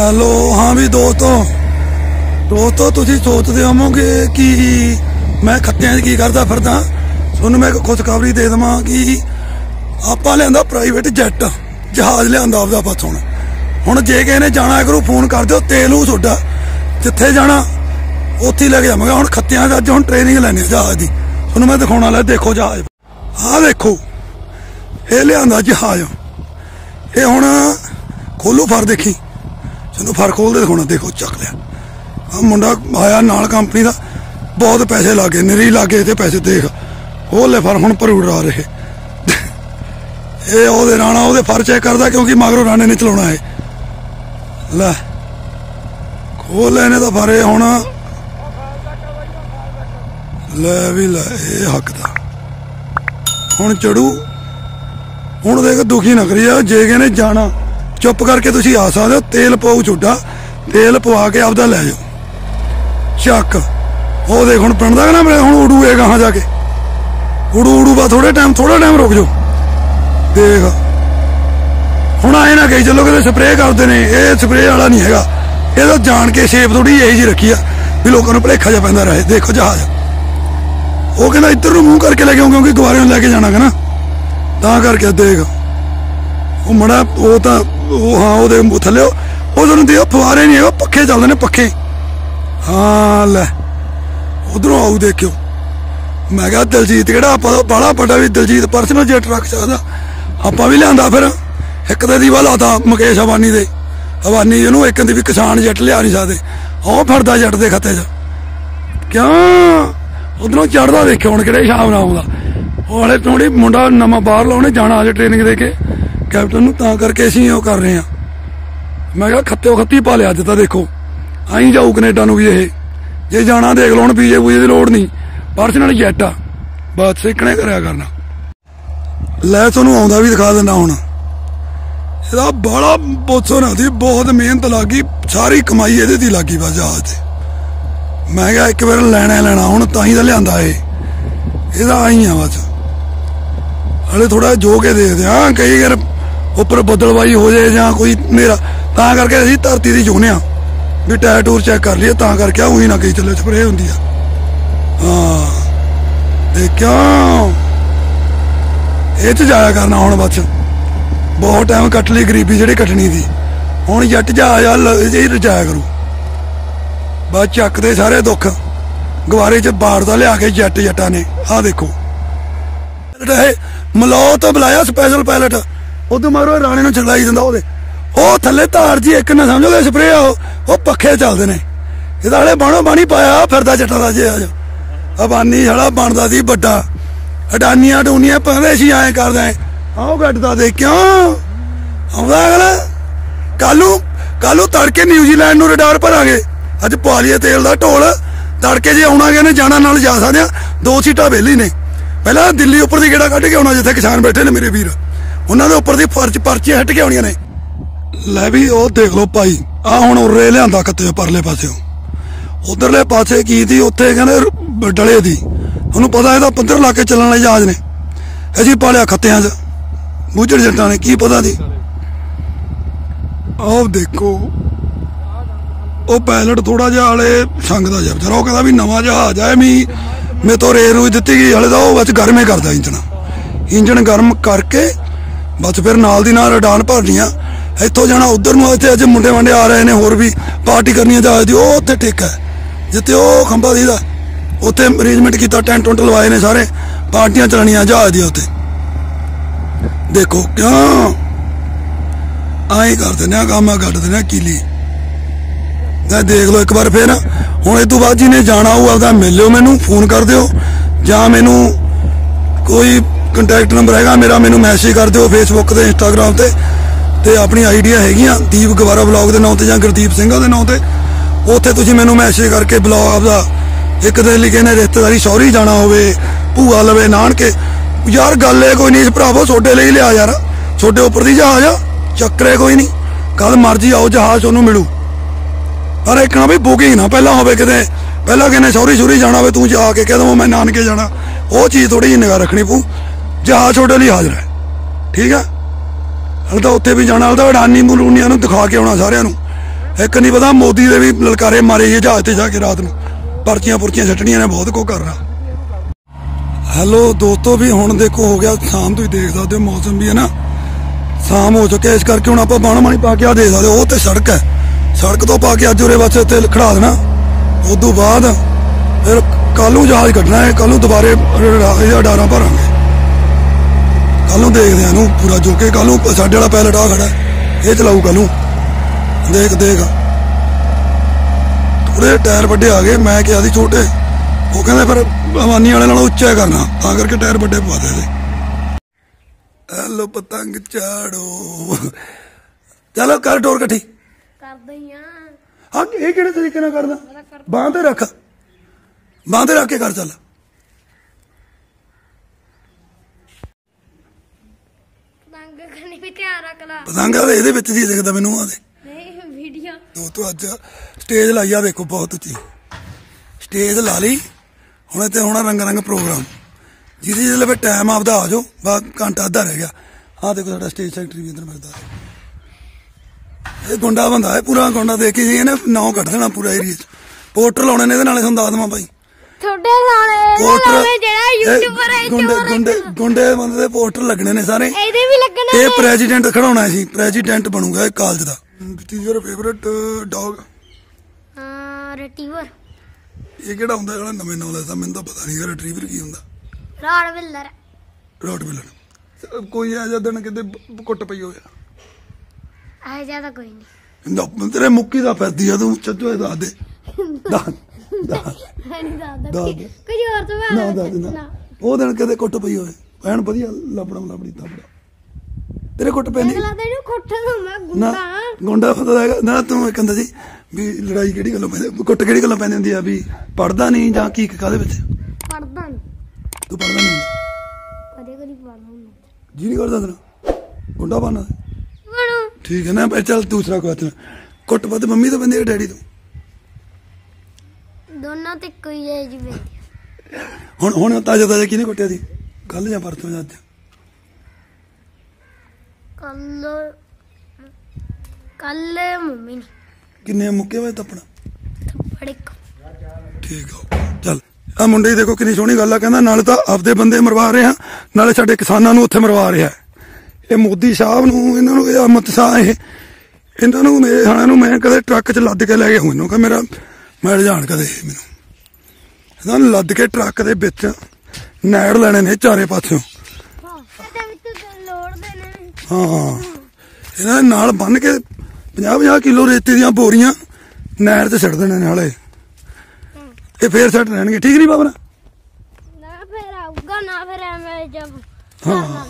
Hello, ਹਾਂ ਵੀ ਦੋਸਤੋ। ਦੋਸਤੋ, ਤੁਸੀਂ ਸੋਚਦੇ ਹੋਵੋਗੇ ਕਿ ਮੈਂ ਖੱਤਿਆਂ 'ਚ ਕੀ ਕਰਦਾ ਫਿਰਦਾ? ਤੁਹਾਨੂੰ ਮੈਂ ਇੱਕ ਖੁਸ਼ਖਬਰੀ ਦੇ ਦਵਾਂ ਕਿ ਆਪਾਂ ਲਿਆਂਦਾ ਪ੍ਰਾਈਵੇਟ ਜੈਟ ਜਹਾਜ਼ ਲਿਆਂਦਾ ਆਪਦਾ ਬਸ ਹੁਣ। ਹੁਣ ਜੇ ਕਿਸੇ ਨੇ ਜਾਣਾ ਕਰੂ ਫੋਨ ਕਰ ਦਿਓ, ਤੇਲ ਉਹ ਤੁਹਾਡਾ। ਜਿੱਥੇ ਜਾਣਾ, ਉੱਥੇ ਲੈ ਕੇ ਜਾਵਾਂਗਾ। ਹੁਣ ਖੱਤਿਆਂ 'ਚ ਅੱਜ ਹੁਣ ਟ੍ਰੇਨਿੰਗ ਲੈਣੀ ਜਹਾਜ਼ ਦੀ। ਤੁਹਾਨੂੰ ਮੈਂ ਦਿਖਾਉਣਾ ਲੈ, ਦੇਖੋ ਜਹਾਜ਼। ਆਹ ਦੇਖੋ, ਇਹ ਲਿਆਂਦਾ ਜਹਾਜ਼। ਇਹ ਹੁਣ ਖੋਲੂ ਫਰ ਦੇਖੀ। ਤੁਹਾਨੂੰ ਫਰ ਖੋਲਦੇ ਦਿਖਾਉਣਾ ਦੇਖੋ ਚੱਕ ਲਿਆ। ਆ ਮੁੰਡਾ ਆਇਆ ਨਾਲ ਕੰਪਨੀ ਦਾ, ਬਹੁਤ ਪੈਸੇ ਲਾਗੇ, ਨਰੀ ਲਾਗੇ ਤੇ ਪੈਸੇ ਦੇਖ। ਖੋਲ ਲੈ ਫਰ ਹੁਣ ਪਰ ਰਹੇ। ਇਹ ਉਹਦੇ ਰਾਣਾ ਉਹਦੇ ਫਰ ਚੈੱਕ ਕਰਦਾ ਕਿਉਂਕਿ ਮਗਰੋਂ ਰਾਣੇ ਨੇ ਚਲਾਉਣਾ ਹੈ ਲੈ, ਖੋਲ ਲੈ ਇਹਨੇ ਤਾਂ ਫਰੇ ਹੁਣ। ਲੈ ਵੀ ਲੈ, ਇਹ ਹੱਕ ਦਾ। ਹੁਣ ਚੜੂ, ਹੁਣ ਦੇਖ ਦੁਖੀ ਨਾ ਆ, ਜੇ ਕਿਸੇ ਜਾਣਾ। ਚੁੱਪ ਕਰਕੇ ਤੁਸੀਂ ਆ ਸਕਦੇ ਹੋ। ਤੇਲ ਪਾਉ ਛੁੱਟਾ ਤੇਲ ਪਵਾ ਕੇ ਆਪਦਾ ਲੈ ਜਾਓ। ਚੱਕ ਉਹ ਦੇਖ ਹੁਣ ਪਿੰਡ ਦਾ ਨਾ ਮੇਰੇ ਹੁਣ ਉਡੂ ਇਹ ਗਾਹਾਂ ਜਾ ਕੇ। ਉਡੂ ਉਡੂ ਬਾ ਥੋੜੇ ਟਾਈਮ ਥੋੜਾ ਟਾਈਮ ਰੁਕ ਜਾਓ। ਦੇਖ। ਹੁਣ ਆਏ ਨਾ ਕਹੀ ਚੱਲੋ ਕਿਤੇ ਸਪਰੇਅ ਕਰਦੇ ਨੇ। ਇਹ ਸਪਰੇਅ ਵਾਲਾ ਨਹੀਂ ਹੈਗਾ। ਇਹ ਤਾਂ ਜਾਣ ਕੇ ਸ਼ੇਪ ਥੋੜੀ ਇਹੀ ਜੀ ਰੱਖੀ ਆ। ਵੀ ਲੋਕਾਂ ਨੂੰ ਭਲੇਖਾ ਜਿਹਾ ਪੈਂਦਾ ਰਹੇ। ਦੇਖੋ ਜਹਾਜ਼। ਉਹ ਕਹਿੰਦਾ ਇੱਧਰ ਨੂੰ ਮੂੰਹ ਕਰਕੇ ਲੈ ਕੇ ਆਉਂ ਕਿਉਂਕਿ ਗੁਬਾਰੇ ਨੂੰ ਲੈ ਕੇ ਜਾਣਾ ਹੈ ਨਾ। ਤਾਂ ਕਰਕੇ ਦੇਖ। ਉਹ ਮੜਾ, ਉਹ ਤਾਂ, ਉਹ ਹਾਂ, ਉਹਦੇ ਥੱਲੇ, ਉਹ ਤੁਹਾਨੂੰ ਦੇ ਫੁਆਰੇ ਨਹੀਂ ਹੈਗਾ ਪੱਖੇ ਚੱਲਦੇ ਨੇ ਪੱਖੇ। ਹਾਂ, ਲੈ, ਉਧਰੋਂ ਆਉ ਦੇਖਿਓ। ਮੈਂ ਕਿਹਾ, ਦਲਜੀਤ ਕਿਹੜਾ ਆਪਾਂ ਦਾ ਵੱਡਾ ਵੀ ਦਲਜੀਤ ਪਰਸਨਲ ਜੈਟ ਰੱਖ ਸਕਦਾ। ਆਪਾਂ ਵੀ ਲਿਆਂਦਾ ਫਿਰ। ਇੱਕ ਦੇ ਦੀ ਲਾਤਾ ਮੁਕੇਸ਼ ਅਬਾਨੀ ਦੇ। ਅਬਾਨੀ ਇਹਨੂੰ ਇੱਕ ਦੀ ਵੀ ਕਿਸਾਨ ਜੱਟ ਲਿਆ ਨਹੀਂ ਸਕਦੇ। ਉਹ ਫੜਦਾ ਜੱਟ ਦੇ ਖੱਤੇ 'ਚ। ਕਿਉਂ? ਉਧਰੋਂ ਚੜਦਾ ਦੇਖਿਓ ਹੁਣ ਕਿਹੜੇ ਸ਼ਾਮ ਨਾਲ ਆਉਂਦਾ। ਉਹ ਵਾਲੇ ਥੋੜੀ ਮੁੰਡਾ ਨਵਾਂ ਬਾਹਰ ਲਾਉਣੇ, ਜਾਣਾ ਅਜੇ ਟ੍ਰੇਨਿੰਗ ਦੇ ਕੇ। ਕੈਪਟਨ ਨੂੰ ਤਾਂ ਕਰਕੇ ਅਸੀਂ ਉਹ ਕਰ ਰਹੇ ਆ ਮੈਂ ਕਿਹਾ ਖੱਤੇ ਖੱਤੀ ਪਾ ਲਿਆ ਅੱਜ ਤਾਂ ਦੇਖੋ। ਆਈ ਜਾਊ ਕੈਨੇਡਾ ਨੂੰ ਵੀ ਇਹ। ਜੇ ਜਾਣਾ ਦੇਖ ਲਓ ਹੁਣ ਪੀਜੇ ਪੂਜੇ ਦੀ ਲੋੜ ਨਹੀਂ। ਪਰਸਨਲ ਜੈਟ ਆ। ਬਸ ਸਿੱਖਣੇ ਕਰਿਆ ਕਰਨਾ। ਲੈ ਤੁਹਾਨੂੰ ਆਉਂਦਾ ਵੀ ਦਿਖਾ ਦਿੰਦਾ ਹੁਣ। ਇਹਦਾ ਬੜਾ ਬੋਸੋ ਨਾ ਦੀ ਬਹੁਤ ਮਿਹਨਤ ਲੱਗੀ, ਸਾਰੀ ਕਮਾਈ ਇਹਦੇ ਦੀ ਲੱਗੀ ਬਸ ਜਹਾਜ਼ ਤੇ। ਮੈਂ ਕਿਹਾ ਇੱਕ ਵਾਰ ਲੈਣਾ ਲੈਣਾ, ਹੁਣ ਤਾਂ ਹੀ ਤਾਂ ਲਿਆਂਦਾ ਇਹ। ਇਹਦਾ ਆਈ ਆ ਬਸ। ਹਲੇ ਥੋੜਾ ਜੋ ਕੇ ਦੇਖਦੇ ਆ, ਕਈ ਵਾਰ ਉੱਪਰ ਬਦਲਵਾਈ ਹੋ ਜਾਏ ਜਾਂ ਕੋਈ ਮੇਰਾ, ਤਾਂ ਕਰਕੇ ਅਸੀਂ ਧਰਤੀ ਦੀ ਚੋਨੇ ਆ। ਵੀ ਟਾਇਰ ਟੂਰ ਚੈੱਕ ਕਰ ਲਈਏ, ਤਾਂ ਕਰਕੇ ਉਹੀ ਨਾ ਕਹੀ ਚੱਲੇ ਸਪਰੇ ਹੁੰਦੀ ਆ। ਹਾਂ ਦੇਖਿਆ ਇਹ ਚ ਜਾਇਆ ਕਰਨਾ ਹੁਣ ਬਸ। ਬਹੁਤ ਟਾਈਮ ਕੱਟ ਲਈ ਗਰੀਬੀ ਜਿਹੜੇ ਕੱਟਣੀ ਦੀ ਹੁਣ ਜੱਟ ਜਾ ਆ ਇਹ ਰਜਾਇਆ ਕਰੂ। ਬਸ ਚੱਕਦੇ ਸਾਰੇ ਦੁੱਖ। ਗਵਾਰੇ ਚ ਬਾੜ ਦਾ ਲਿਆ ਕੇ ਜੱਟ ਜੱਟਾਂ ਨੇ। ਆਹ ਦੇਖੋ। ਰਹੇ ਮਲੋ ਤੋਂ ਬੁਲਾਇਆ ਸਪੈਸ਼ਲ ਪਾਇਲਟ ਉਦੋਂ ਮਗਰੋਂ ਰਾਣੇ ਨੂੰ ਚਲਾਈ ਦਿੰਦਾ ਉਹਦੇ। ਉਹ ਥੱਲੇ ਧਾਰ ਜੀ, ਇੱਕ ਨਾ ਸਮਝੋ ਸਪਰੇ ਆ ਉਹ। ਪੱਖੇ ਚੱਲਦੇ ਨੇ। ਇਹਦਾ ਹਲੇ ਬਾਣੋ ਬਾਣੀ ਪਾਇਆ ਫਿਰਦਾ ਜੱਟਾਂ ਦਾ ਜੇ ਅੱਜ ਅਬਾਨੀ ਹਲਾ ਬਣਦਾ ਸੀ ਵੱਡਾ। ਅਡਾਨੀਆਂ ਡੂਨੀਆਂ ਪਾਉਂਦੇ ਸੀ ਐਂ ਕਰਦੇ ਆਹ ਗੱਡਦਾ ਦੇ ਕਿਉਂ ਆਉਂਦਾ ਅਗਲਾ। ਕੱਲੂ ਕੱਲੂ ਤੜਕੇ ਨਿਊਜ਼ੀਲੈਂਡ ਨੂੰ ਰਡਾਰ ਭਰਾਂਗੇ। ਅੱਜ ਪਾ ਤੇਲ ਦਾ ਢੋਲ। ਤੜਕੇ ਜੇ ਆਉਣਾ ਆਉਣਾਗੇ ਨੇ ਜਾਣਾ ਨਾਲ ਜਾ ਸਕਦੇ ਆ। ਦੋ ਸੀਟਾਂ ਵਿਹਲੀ ਨੇ। ਪਹਿਲਾਂ ਦਿੱਲੀ ਉੱਪਰ ਦੀ ਗੇੜਾ ਕੱਢ ਕੇ ਆਉਣਾ, ਜਿੱਥੇ ਕਿਸਾਨ ਬੈਠੇ ਨੇ ਮੇਰੇ ਵੀਰ। ਉਹਨਾਂ ਦੇ ਉੱਪਰ ਦੀ ਫਰਚ ਪਰਚੀਆਂ ਹਟ ਕੇ ਆਉਣੀਆਂ ਨੇ। ਲੈ ਵੀ ਉਹ ਦੇਖ ਲਓ ਭਾਈ ਆ ਹੁਣ ਉਰੇ ਲਿਆਂਦਾ ਕੱਤੇ ਪਰਲੇ ਪਾਸਿਓ। ਉਧਰਲੇ ਪਾਸੇ ਕੀ ਦੀ ਉੱਥੇ ਕਹਿੰਦੇ ਡਲੇ ਦੀ। ਉਹਨੂੰ ਪਤਾ ਇਹਦਾ ਪੰਦਰ ਲਾ ਕੇ ਚੱਲਣ ਵਾਲੇ ਜਹਾਜ਼ ਨੇ। ਅਸੀਂ ਪਾਲਿਆ ਖੱਤਿਆਂ 'ਚ। ਬੂਝੜ ਜੱਟਾਂ ਨੇ, ਕੀ ਪਤਾ ਦੀ? ਆਹ ਦੇਖੋ, ਉਹ ਪਾਇਲਟ ਥੋੜਾ ਜਿਹਾ ਹਲੇ ਸੰਗਦਾ ਜਾ ਵਿਚਾਰਾ ਉਹ ਕਹਿੰਦਾ ਵੀ ਨਵਾਂ ਜਹਾਜ਼ ਆ ਮੀ ਮੇ ਤੋਂ ਰੇ ਦਿੱਤੀ ਗਈ, ਹਲੇ ਤਾਂ ਉਹ ਬਸ ਗਰਮੇ ਕਰਦਾ ਇੰਜਣ। ਇੰਜਣ ਗਰਮ ਕਰਕੇ ਬਸ ਫਿਰ ਨਾਲ ਦੀ ਨਾਲ ਰਡਾਨ ਭਰਨੀਆਂ ਇੱਥੋਂ ਜਾਣਾ, ਉਧਰ ਨੂੰ ਇੱਥੇ ਅੱਜ ਮੁੰਡੇ ਵੰਡੇ ਆ ਰਹੇ ਨੇ, ਹੋਰ ਵੀ ਪਾਰਟੀ ਕਰਨੀ ਜਹਾਜ਼ ਦੀ ਉਹ ਉੱਥੇ ਠੇਕਾ ਜਿੱਥੇ ਉਹ ਖੰਭਾ ਦੀਦਾ ਉੱਥੇ ਅਰੇਂਜਮੈਂਟ ਕੀਤਾ, ਟੈਂਟ ਟੁੰਟ ਲਵਾਏ ਨੇ ਸਾਰੇ, ਪਾਰਟੀਆਂ ਚਲਣੀਆਂ ਜਹਾਜ਼ ਦੀ ਉੱਥੇ। ਦੇਖੋ ਕਿਉਂ ਆਏ ਕਰਦੇ ਨੇ ਕਾਮਾ ਕੱਢਦੇ ਨੇ, ਕੀਲੀ। ਤਾਂ ਦੇਖ ਲਓ ਇੱਕ ਵਾਰ ਫੇਰ, ਹੁਣ ਇਹ ਤੋਂ ਬਾਅਦ ਜੀ ਨੇ ਜਾਣਾ ਉਹ ਆਪਦਾ ਮਿਲਿਓ ਮੈਨੂੰ, ਫੋਨ ਕਰ ਦਿਓ। ਜਾਂ ਮੈਨੂੰ ਕੋਈ ਕੰਟੈਕਟ ਨੰਬਰ ਹੈਗਾ ਮੇਰਾ, ਮੈਨੂੰ ਮੈਸੇਜ ਕਰ ਦਿਓ ਫੇਸਬੁੱਕ ਤੇ ਇੰਸਟਾਗ੍ਰam ਤੇ। ਤੇ ਆਪਣੀ ਆਈਡੀਆ ਹੈਗੀਆਂ, ਦੀਪ ਗਵਾਰਾ ਬਲੌਗ ਦੇ ਨਾਂ ਤੇ ਜਾਂ ਗੁਰਦੀਪ ਸਿੰਘਾ ਦੇ ਨਾਂ ਤੇ। ਉੱਥੇ ਤੁਸੀਂ ਮੈਨੂੰ ਮੈਸੇਜ ਕਰਕੇ ਬਲੌਗ ਆਪਦਾ ਇੱਕ ਦਿਨ ਲਈ ਕਹਿੰਦੇ ਰਿਸ਼ਤੇਦਾਰੀ ਸੌਰੀ ਜਾਣਾ ਹੋਵੇ, ਭੂਆ ਲਵੇ, ਨਾਨਕੇ। ਯਾਰ ਗੱਲ ਏ ਕੋਈ ਨਹੀਂ ਭਰਾਵੋ ਛੋਡੇ ਲਈ ਲਿਆ ਯਾਰ। ਛੋਡੇ ਉੱਪਰ ਦੀ ਜਹਾਜ਼ ਆ, ਚੱਕਰੇ ਕੋਈ ਨਹੀਂ। ਕੱਲ ਮਰਜ਼ੀ ਆਓ, ਜਹਾਜ਼ ਉਹਨੂੰ ਮਿਲੂ। ਪਰ ਇੱਕ ਨਾ ਵੀ ਬੁਕਿੰਗ ਨਾ ਪਹਿਲਾਂ ਹੋਵੇ ਕਿਤੇ। ਪਹਿਲਾਂ ਕਹਿੰਦੇ ਸੌਰੀ ਸੂਰੀ ਜਾਣਾ ਹੋਵੇ, ਤੂੰ ਜਾ ਕੇ ਕਹਿ ਦਵਾਂ ਮੈਂ ਨਾਨਕੇ ਜਾਣਾ। ਉਹ ਚੀਜ਼ ਥੋੜੀ ਜਿਹੀ ਨਿਗਾਹ ਰੱਖਣੀ ਪਊ। ਜਹਾਜ਼ ਛੋਡੇ ਲਈ ਹਾਜ਼ਰ ਹੈ। ਠੀਕ ਹੈ? ਹਲ ਤਾਂ ਉੱਥੇ ਵੀ ਜਾਣਾ, ਹਲ ਤਾਂ ਅਡਾਨੀ ਮਲੂਨੀਆਂ ਨੂੰ ਦਿਖਾ ਕੇ ਆਉਣਾ ਸਾਰਿਆਂ ਨੂੰ। ਇੱਕ ਨਹੀਂ ਪਤਾ ਮੋਦੀ ਦੇ ਵੀ ਲਲਕਾਰੇ ਮਾਰੇ ਇਹ ਜਹਾਜ਼ ਤੇ ਜਾ ਕੇ ਰਾਤ ਨੂੰ। ਪਰਚੀਆਂ ਪੁਰਚੀਆਂ ਛੱਟਣੀਆਂ ਨੇ, ਬਹੁਤ ਕੋ ਕਰਨਾ। ਹੈਲੋ, ਦੋਸਤੋ ਵੀ ਹੁਣ ਦੇਖੋ, ਹੋ ਗਿਆ ਸ਼ਾਮ, ਤੁਸੀਂ ਦੇਖ ਸਕਦੇ ਹੋ, ਮੌਸਮ ਵੀ ਹੈ ਨਾ। ਸ਼ਾਮ ਹੋ ਚੁੱਕਿਆ, ਇਸ ਕਰਕੇ ਹੁਣ ਆਪਾਂ ਬਾਣਾ ਮਾਣੀ ਪਾ ਕੇ ਆ ਦੇਖ ਸਕਦੇ ਹੋ, ਉਹ ਤੇ ਸੜਕ ਹੈ। ਸੜਕ ਤੋਂ ਪਾ ਕੇ ਅੱਜ ਉਰੇ ਵਾਸਤੇ ਇੱਥੇ ਖੜਾ ਦੇਣਾ। ਉਸ ਤੋਂ ਬਾਅਦ ਫਿਰ ਕੱਲ ਨੂੰ ਜਹਾਜ਼ ਕੱਢਣਾ ਹੈ ਕੱਲ ਨੂੰ ਦੁਬਾਰੇ ਇਹਦਾ ਡਾਰਾਂ ਭਰਾਂਗੇ। ਕੱਲ ਨੂੰ ਦੇਖਦੇ ਆ ਇਹਨੂੰ ਪੂਰਾ ਜੋ ਕੇ ਕੱਲ ਨੂੰ ਸਾਡੇ ਵਾਲਾ ਪਾਇਲਟ ਆ ਖੜਾ ਇਹ ਚਲਾਊ ਕੱਲ ਨੂੰ। ਦੇਖ ਦੇਖ। ਥੋੜੇ ਟਾਇਰ ਵੱਡੇ ਆ ਗਏ ਮੈਂ ਕਿਹਾ ਸੀ ਛੋਟੇ। ਉਹ ਕਹਿੰਦੇ ਫਿਰ ਅਮਾਨੀ ਵਾਲੇ ਨਾਲੋਂ ਉੱਚਾ ਕਰਨਾ ਤਾਂ ਕਰਕੇ ਟਾਇਰ ਵੱਡੇ ਪਵਾ ਦੇ ਹੈਲੋ ਪਤੰਗ ਚਾੜੋ। ਚਲੋ ਕਰ ਡੋਰ ਇਕੱਠੀ। ਕਰਦੇ ਆ। ਹਾਂ ਇਹ ਕਿਹੜੇ ਤਰੀਕੇ ਨਾਲ ਕਰਦਾ। ਬਾਂਹ ਤੇ ਰੱਖ। ਬਾਂਹ ਤੇ ਰੱਖ ਕੇ ਕਰ ਚੱਲ ਪਤੰਗ ਕਰਨੀ ਵੀ ਧਿਆਨ ਰੱਖ ਲਾ ਪਤੰਗ ਆ ਇਹਦੇ ਵਿੱਚ ਜੀ ਦਿਖਦਾ ਮੈਨੂੰ ਆ ਦੇ ਨਹੀਂ ਵੀਡੀਓ ਦੋਸਤੋ ਅੱਜ ਸਟੇਜ ਲਾਈ ਆ ਵੇਖੋ ਬਹੁਤ ਉੱਚੀ। ਸਟੇਜ ਲਾ ਲਈ ਹੁਣ ਇੱਥੇ ਹੋਣਾ ਰੰਗ ਰੰਗ ਪ੍ਰੋਗਰਾਮ ਜਿਹਦੇ ਜਿਹਦੇ ਲਈ ਟਾਈਮ ਆਪਦਾ ਆ ਜਾਓ ਬਾ ਘੰਟਾ ਅੱਧਾ ਰਹਿ ਗਿਆ। ਆਹ ਦੇਖੋ ਸਾਡਾ ਸਟੇਜ ਸੈਕਟਰੀ ਵੀ ਇੱਧਰ ਮਿਲਦਾ ਇਹ ਗੁੰਡਾ ਬੰਦਾ ਹੈ ਪੂਰਾ ਗੁੰਡਾ ਦੇਖ ਕੇ ਜੀ ਇਹਨੇ ਨਾਂ ਕੱਢ ਦੇਣਾ ਪੂਰਾ ਏਰੀਆ 'ਚ। ਪੋਸਟਰ ਲਾਉਣੇ ਨੇ ਇਹਦੇ ਨਾਲੇ ਤੁਹਾਨੂੰ ਦੱਸ ਦਵਾਂ ਭਾਈ ਤੁਹਾਡੇ ਨਾਲੇ ਪੋਸਟਰ ਯੂਟਿਊਬਰ ਹੈ ਗੁੰਡੇ ਗੁੰਡੇ ਗੁੰਡੇ ਬੰਦੇ ਦੇ ਪੋਸਟਰ ਲੱਗਣੇ ਨੇ ਸਾਰੇ। ਇਹਦੇ ਵੀ ਲੱਗਣਾ ਇਹ ਪ੍ਰੈਜ਼ੀਡੈਂਟ ਖੜਾਉਣਾ ਸੀ। ਪ੍ਰੈਜ਼ੀਡੈਂਟ ਬਣੂਗਾ ਇਹ college the. Which is your favourite dog ਹਾਂ ਰਟੀਵਰ ਇਹ ਕਿਹੜਾ ਹੁੰਦਾ? ਜਿਹੜਾ ਨਵੇਂ ਨਾਮ ਲੈਦਾ ਮੈਨੂੰ ਤਾਂ ਪਤਾ ਨਹੀਂ ਰਿਟਰੀਵਰ ਕੀ ਹੁੰਦਾ? ਰਾਡ ਵਿਲਰ ਰੋਟਵਿਲਰ ਕੋਈ ਆ ਜਾਂ ਦਿਨ ਕਿਤੇ ਕੁੱਟ ਪਈ ਹੋਇਆ ਆ ਜ਼ਿਆਦਾ ਕੋਈ ਨਹੀਂ। ਤੇਰੇ ਮੁੱਕੀ ਦਾ ਫੈਦੀ ਆ ਤੂੰ ਚੱਜੋ ਇਹ ਦੱਸ ਦੇ। ਦੱਸ। ਦੱਸ ਨਹੀਂ ਦਾਦਾ ਦੱਸ ਦੇ। ਕੁਝ ਹੋਰ ਤੋਂ ਨਾ ਬਾਅਦ ਦੱਸ ਦੇ ਨਾ। ਉਹ ਦਿਨ ਕਿਤੇ ਕੁੱਟ ਪਈ ਹੋਏ ਭੈਣ ਵਧੀਆ ਲੱਭੜਾ ਲੱਭੜੀ ਤਾਬੜਾ ਤੇਰੇ ਕੁੱਟ ਪੈਣੀ ਅਗਲਾ ਤਾਂ ਇਹਨੂੰ ਖੁੱਟ ਨੂੰ ਮੈਂ ਨਾ ਗੁੰਡਾ। ਗੁੰਡਾ ਪਤਾ ਹੈਗਾ। ਨਾ ਤੂੰ ਕਹਿੰਦਾ ਸੀ ਵੀ ਲੜਾਈ ਕਿਹੜੀ ਗੱਲੋਂ ਪੈਂਦੀ ਕੁੱਟ ਕਿਹੜੀ ਗੱਲੋਂ ਪੈਂਦੀ ਹੁੰਦੀ ਆ ਵੀ ਪੜਦਾ ਨਹੀਂ ਜਾਂ ਕੀ ਕਾਦੇ ਵਿੱਚ? ਪੜਦਾ ਨਹੀਂ ਤੂੰ ਪੜਦਾ ਨਹੀਂ ਹੁੰਦਾ। ਕਦੇ ਕਦੇ ਪੜਦਾ ਹੁੰਦਾ। ਜੀ ਨਹੀਂ ਕਰਦਾ ਤੇਰਾ। ਗੁੰਡਾ ਬਣਨਾ। ਬਣੋ ਠੀਕ ਹੈ ਨਾ ਭਾਈ ਚੱਲ ਦੂਸਰਾ ਕੁਐਸਚਨ ਕੁੱਟ। ਪਤ ਮੰਮੀ ਤੋਂ ਪੈਂਦੀ ਹੈ ਡੈਡੀ ਤੋਂ? ਦੋਨਾਂ ਤੇ ਕੋਈ ਜਾਇ ਜੀ ਬੇ ਹੁਣ ਹੁਣ ਤਾਜਾ ਤਾਜਾ ਕਿਹਨੇ ਕੁੱਟਿਆ ਸੀ? ਕੱਲ ਜਾਂ ਪਰਸੋਂ ਜਾਂ ਅੱਜ? ਕੱਲ ਕੱਲ ਮੰਮੀ ਨੇ। ਕਿੰਨੇ ਮੁੱਕੇ ਵੇ ਤੱਪਣਾ ਬੜੇ ਠੀਕ ਆ ਚੱਲ ਆ ਮੁੰਡੇ ਦੇਖੋ ਕਿੰਨੀ ਸੋਹਣੀ ਗੱਲ ਆ ਕਹਿੰਦਾ ਨਾਲੇ ਤਾਂ ਆਪਦੇ ਬੰਦੇ ਮਰਵਾ ਰਹੇ ਆ ਨਾਲੇ ਸਾਡੇ ਕਿਸਾਨਾਂ ਨੂੰ ਉੱਥੇ ਮਰਵਾ ਰਿਹਾ। ਇਹ ਮੋਦੀ ਸਾਹਿਬ ਨੂੰ ਇਹਨਾਂ ਨੂੰ ਇਹ ਅਮਿਤ ਸ਼ਾਹ ਇਹ ਇਹਨਾਂ ਨੂੰ ਮੇਰੇ ਹਾਣਾ ਨੂੰ ਮੈਂ ਕਦੇ ਟਰੱਕ 'ਚ ਲੱਦ ਕੇ ਲੈ ਗਿਆ ਮੈਨੂੰ ਕਿ ਮੇਰਾ ਮੈਂ ਜਾਣ ਕਦੇ ਮੈਨੂੰ। ਇਹਨਾਂ ਨੂੰ ਲੱਦ ਕੇ ਟਰੱਕ ਦੇ ਵਿੱਚ ਨੈੜ ਲੈਣੇ ਨੇ ਚਾਰੇ ਪਾਸਿਓਂ। ਹਾਂ ਇਹਨਾਂ ਨਾਲ ਬੰਨ ਕੇ 50-50 ਕਿਲੋ ਰੇਤੇ ਦੀਆਂ ਬੋਰੀਆਂ ਨਹਿਰ ਤੇ ਸਿੱਟ ਦੇਣੇ ਨੇ ਨਾਲੇ ਇਹ ਫੇਰ ਸੱਟ ਰਹਿਣਗੇ ਠੀਕ ਨਹੀਂ ਬਾਬਰਾ? ਨਾ ਫਿਰ ਆਊਗਾ ਨਾ ਫਿਰ ਐਵੇਂ ਜਬ ਹਾਂ।